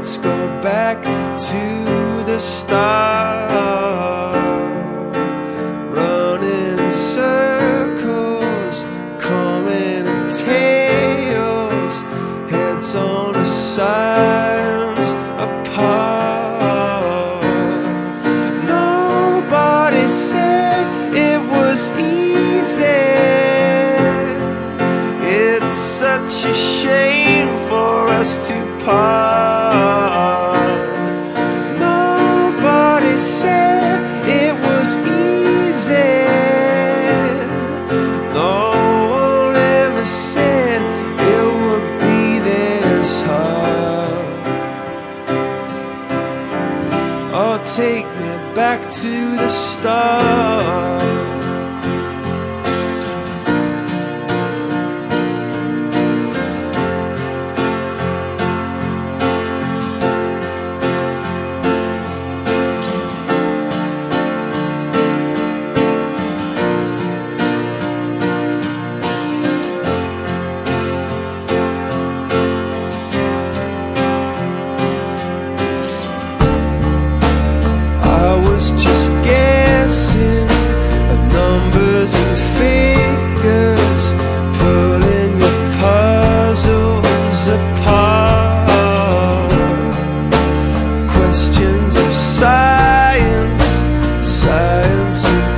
let's go back to the start. Start. once